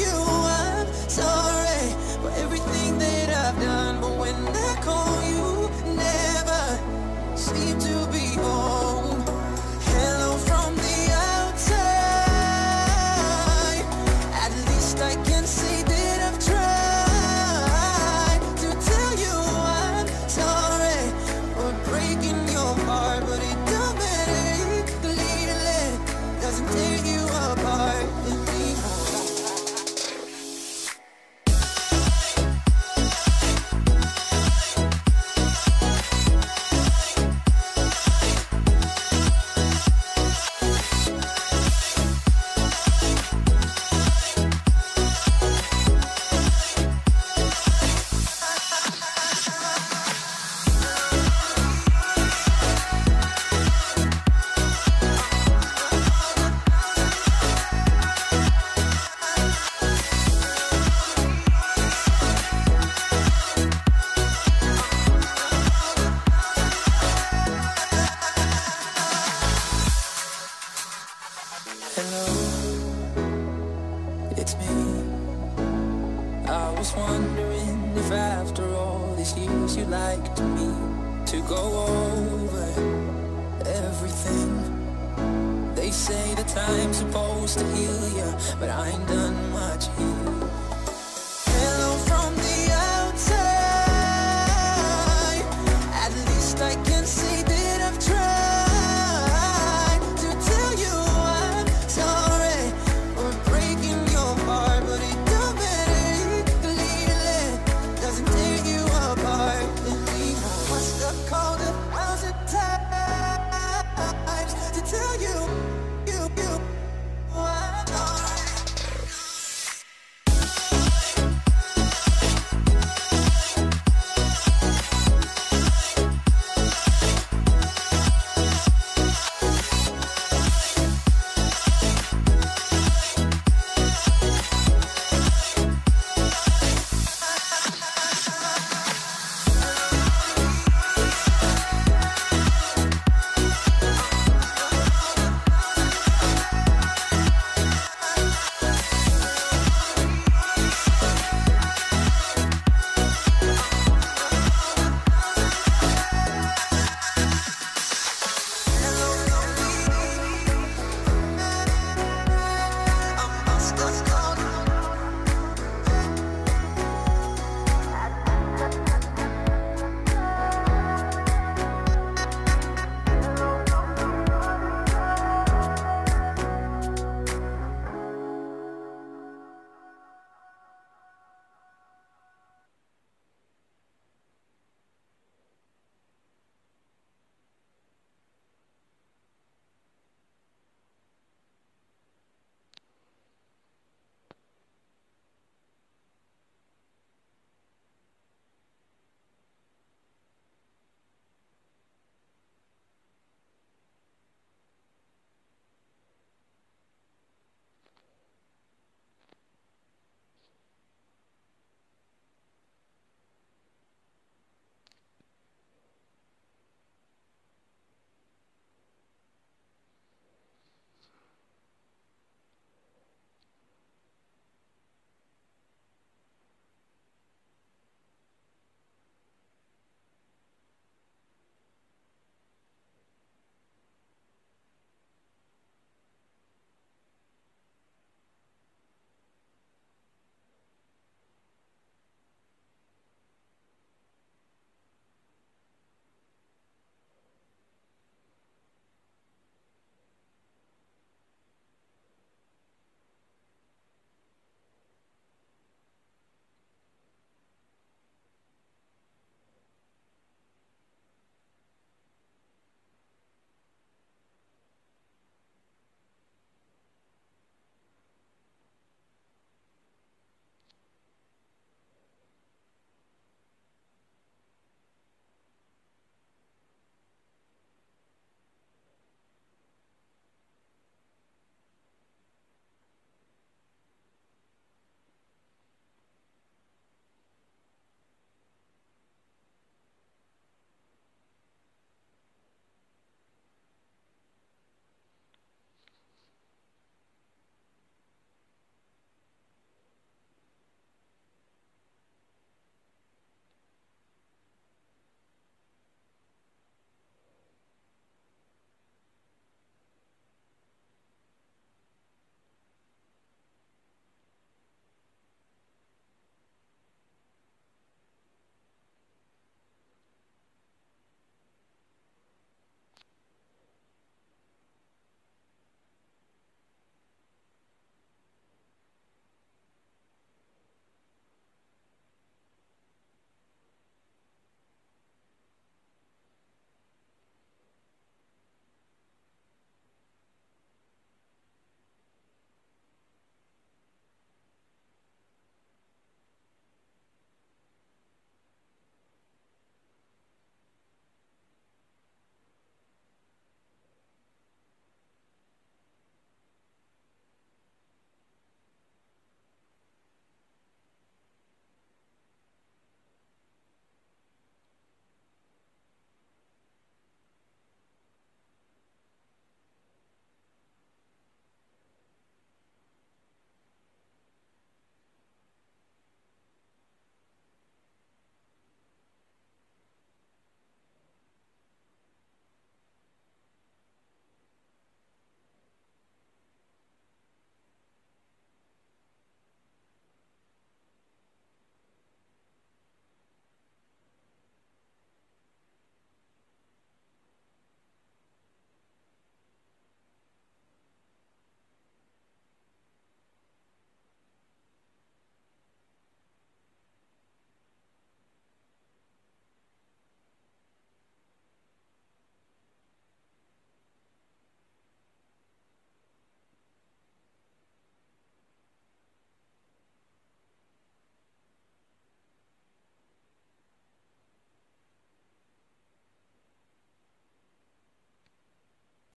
you. Hello, it's me. I was wondering if after all these years you'd like me to go over everything. They say the time's supposed to heal you, but I ain't done much healing.